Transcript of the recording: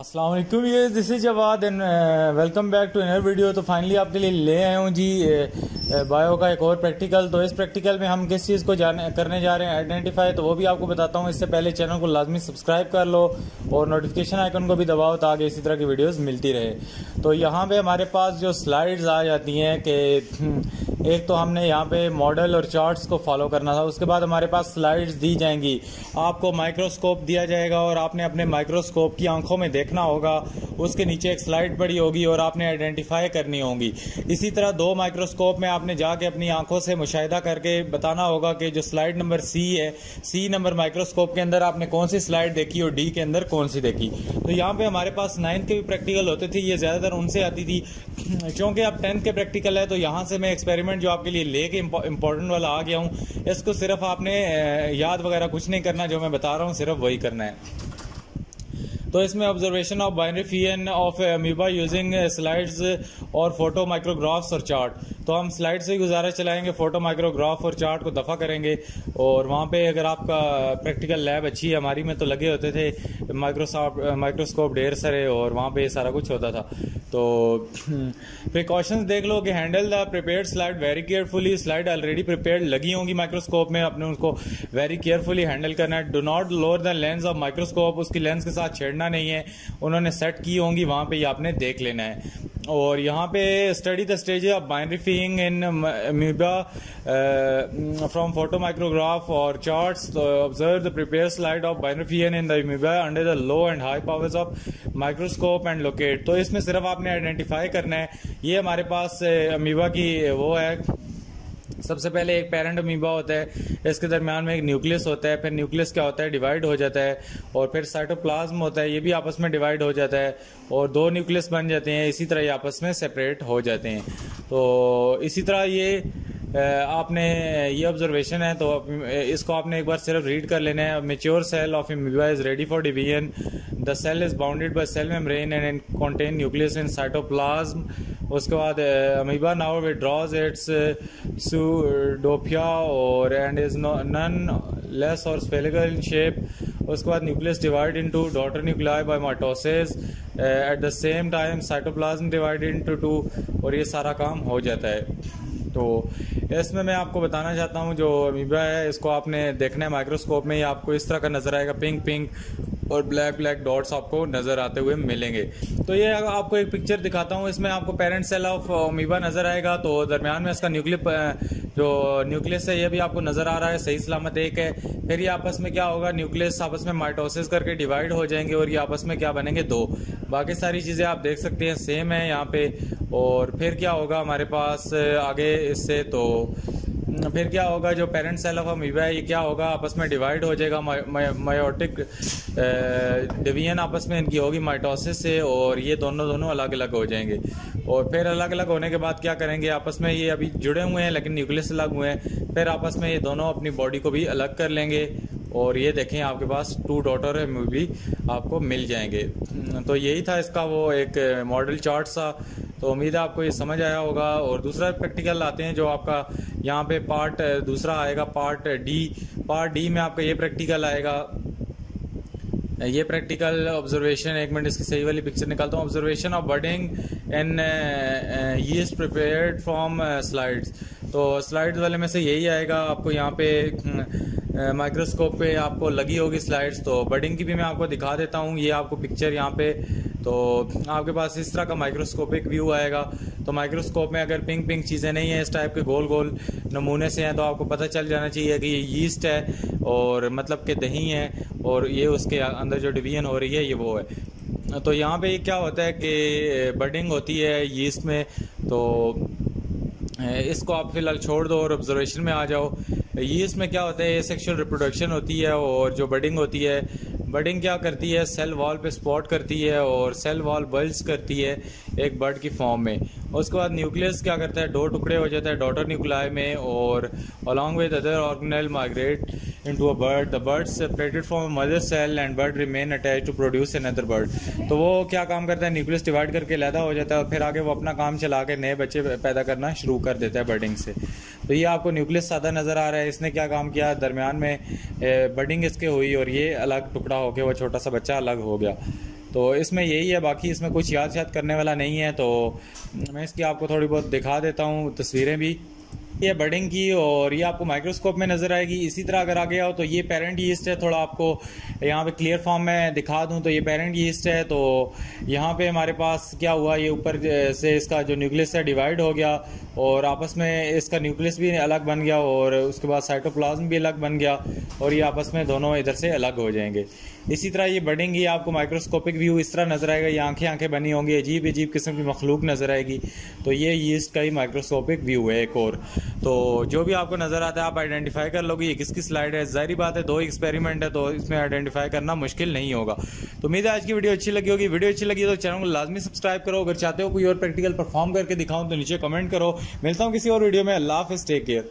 असलम ये this is Jawad and welcome back to another video तो finally आपके लिए ले आया हूँ जी बायो uh, uh, का एक और प्रैक्टिकल तो इस प्रैक्टिकल में हम किस चीज़ को जाने करने जा रहे हैं आइडेंटिफाई तो वो भी आपको बताता हूँ इससे पहले चैनल को लाजमी सब्सक्राइब कर लो और नोटिफिकेशन आइकन को भी दबाओ ताकि इसी तरह की वीडियोस मिलती रहे। तो यहाँ पे हमारे पास जो स्लाइड्स आ जाती हैं कि एक तो हमने यहाँ पे मॉडल और चार्ट्स को फॉलो करना था। उसके बाद हमारे पास स्लाइड्स दी जाएँगी। आपको माइक्रोस्कोप दिया जाएगा और आपने अपने माइक्रोस्कोप की आँखों में देखना होगा। उसके नीचे एक स्लाइड पड़ी होगी और आपने आइडेंटिफाई करनी होगी। इसी तरह दो माइक्रोस्कोप में आपने जाके अपनी आँखों से मुशाहिदा करके बताना होगा कि जो स्लाइड नंबर सी है सी नंबर माइक्रोस्कोप के अंदर आपने कौन सी स्लाइड देखी और डी के अंदर कौन सी देखी। तो यहाँ पे हमारे पास नाइन्थ के भी प्रैक्टिकल होते थे, ये ज़्यादातर उनसे आती थी। क्योंकि अब टेंथ के प्रैक्टिकल है तो यहाँ से मैं एक्सपेरिमेंट जो आपके लिए लेके इंपॉर्टेंट वाला आ गया हूँ। इसको सिर्फ़ आपने याद वगैरह कुछ नहीं करना, जो मैं बता रहा हूँ, सिर्फ़ वही करना है। तो इसमें observation of binary fission of amoeba using slides और फ़ोटो माइक्रोग्राफ्स और चार्ट तो हम स्लाइड से ही गुजारा चलाएँगे, फ़ोटो माइक्रोग्राफ और चार्ट को दफ़ा करेंगे। और वहाँ पे अगर आपका प्रैक्टिकल लैब अच्छी है, हमारी में तो लगे होते थे माइक्रोसॉफ्ट, माइक्रोस्कोप ढेर सारे और वहाँ पे सारा कुछ होता था। तो प्रिकॉशंस देख लो कि handle the prepare slide very carefully slide already prepare लगी होंगी माइक्रोस्कोप में अपने उसको वेरी केयरफुली हैंडल करना है। Do not lower the lens of microscope उसकी लेंस के साथ छेड़ना नहीं है। उन्होंने सेट की होंगी, वहाँ पर ही आपने देख लेना है। और यहाँ पे study the stage of binary फीइंग in amoeba from photo micrograph और charts observe the prepare slide of binary in the amoeba under the low and high powers of microscope and locate तो इसमें सिर्फ़ आपने आइडेंटिफाई करना है। ये हमारे पास अमीबा की वो है। सबसे पहले एक पेरेंट अमीबा होता है, इसके दरमियान में एक न्यूक्लियस होता है, फिर न्यूक्लियस क्या होता है? डिवाइड हो जाता है, और फिर साइटोप्लाज्म होता है, ये भी आपस में डिवाइड हो जाता है, और दो न्यूक्लियस बन जाते हैं, इसी तरह ये आपस में सेपरेट हो जाते हैं। तो इसी तरह ये आपने ये ऑब्जर्वेशन है तो इसको आपने एक बार सिर्फ़ रीड कर लेना है। Mature cell of amoeba is ready for division the cell is bounded by cell membrane and contain nucleus in cytoplasm उसके बाद amoeba now withdraws its pseudopodia और एंड इज़ नन लेस और स्पेलिकल इन शेप उसके बाद nucleus divide into daughter nuclei by mitosis at the same time cytoplasm divide into two और ये सारा काम हो जाता है। तो इसमें मैं आपको बताना चाहता हूँ, जो अमीबा है, इसको आपने देखना है माइक्रोस्कोप में, ये आपको इस तरह का नज़र आएगा पिंक पिंक और ब्लैक ब्लैक डॉट्स आपको नज़र आते हुए मिलेंगे। तो ये आपको एक पिक्चर दिखाता हूँ, इसमें आपको पेरेंट सेल ऑफ़ अमीबा नज़र आएगा। तो दरमियान में इसका न्यूक्लियर जो न्यूक्लियस है, ये भी आपको नज़र आ रहा है, सही सलामत एक है। फिर ये आपस में क्या होगा न्यूक्लियस आपस में माइटोसिस करके डिवाइड हो जाएँगे और ये आपस में क्या बनेंगे, दो। बाकी सारी चीज़ें आप देख सकते हैं सेम है यहाँ पे। और फिर क्या होगा, हमारे पास आगे इससे तो फिर क्या होगा, जो पेरेंट सेल ऑफ़ अमीबा है, ये क्या होगा? आपस में डिवाइड हो जाएगा मायोटिक डिवीज़न आपस में इनकी होगी माइटोसिस से, और ये दोनों दोनों अलग अलग हो जाएँगे। और फिर अलग अलग होने के बाद क्या करेंगे, आपस में ये अभी जुड़े हुए हैं, लेकिन न्यूक्लियस अलग हुए हैं, फिर आपस में ये दोनों अपनी बॉडी को भी अलग कर लेंगे, और ये देखें, आपके पास टू डॉटर भी आपको मिल जाएँगे। तो यही था इसका वो एक मॉडल चार्ट सा। तो उम्मीद है आपको ये समझ आया होगा। और दूसरा प्रैक्टिकल आते हैं जो आपका यहाँ पे पार्ट दूसरा आएगा पार्ट डी पार्ट डी में आपका ये प्रैक्टिकल आएगा। ये प्रैक्टिकल ऑब्जर्वेशन एक मिनट इसकी सही वाली पिक्चर निकालता हूँ। Observation of budding and is prepared from slides तो स्लाइड्स वाले में से यही आएगा। आपको यहाँ पे माइक्रोस्कोप पे आपको लगी होगी स्लाइड्स तो बर्डिंग की भी मैं आपको दिखा देता हूँ। ये आपको पिक्चर यहाँ पे तो आपके पास इस तरह का माइक्रोस्कोपिक व्यू आएगा। तो माइक्रोस्कोप में अगर पिंक पिंक चीज़ें नहीं हैं, इस टाइप के गोल गोल नमूने से हैं तो आपको पता चल जाना चाहिए कि ये यीस्ट है और मतलब कि दही है और ये उसके अंदर जो डिवीज़न हो रही है, ये वो है। तो यहाँ पे क्या होता है कि बर्डिंग होती है यीस्ट में तो इसको आप फ़िलहाल छोड़ दो और ऑब्जर्वेशन में आ जाओ। यीस्ट में क्या होता है, ये सेक्शुअल रिप्रोडक्शन होती है और जो बर्डिंग होती है बर्डिंग क्या करती है? सेल वॉल पे स्पॉट करती है और सेल वॉल बल्स करती है एक बर्ड की फॉर्म में। उसके बाद न्यूक्लियस क्या करता है? दो टुकड़े हो जाता है, डॉटर न्यूक्लाई में और along with other organelle migrate into a bud the separated from mother cell and bud remain attach to produce another bud तो वो क्या काम करता है? न्यूक्लियस डिवाइड करके लैदा हो जाता है और फिर आगे वो अपना काम चला के नए बच्चे पैदा करना शुरू कर देता है बर्डिंग से। तो ये आपको न्यूक्लियस सादा नज़र आ रहा है, इसने क्या काम किया? दरमियान में बडिंग इसके हुई और ये अलग टुकड़ा हो गया वो छोटा सा बच्चा अलग हो गया। तो इसमें यही है, बाकी इसमें कुछ याद शाद करने वाला नहीं है तो मैं इसकी आपको थोड़ी बहुत दिखा देता हूँ, तस्वीरें भी। ये बर्डिंग की और ये आपको माइक्रोस्कोप में नज़र आएगी। इसी तरह अगर आ गया हो तो ये पेरेंट ईस्ट है, थोड़ा आपको यहाँ पे क्लियर फॉर्म में दिखा दूँ तो ये पेरेंट ईस्ट है। तो यहाँ पे हमारे पास क्या हुआ? ये ऊपर से इसका जो न्यूक्लियस है डिवाइड हो गया और आपस में इसका न्यूक्लियस भी अलग बन गया और उसके बाद साइटोप्लाज्म भी अलग बन गया और ये आपस में दोनों इधर से अलग हो जाएँगे। इसी तरह ये बढ़ेंगी, आपको माइक्रोस्कोपिक व्यू इस तरह नज़र आएगा। ये आँखें आँखें बनी होंगी अजीब अजीब किस्म की मखलूक नज़र आएगी। तो ये यीस्ट का ही माइक्रोस्कोपिक व्यू है एक और। तो जो भी आपको नज़र आता है, आप आइडेंटिफाई कर लोगे, ये किसकी स्लाइड है। ज़ाहिर बात है, दो एक्सपेरिमेंट है तो इसमें आइडेंटिफाई करना मुश्किल नहीं होगा। तो उम्मीद है आज की वीडियो अच्छी लगी होगी। वीडियो अच्छी लगी तो चैनल को लाजमी सब्सक्राइब करो। अगर चाहते हो कोई और प्रैक्टिकल परफॉर्म करके दिखाऊँ तो नीचे कमेंट करो। मिलता हूँ किसी और वीडियो में। अल्लाह हाफिज टेक केयर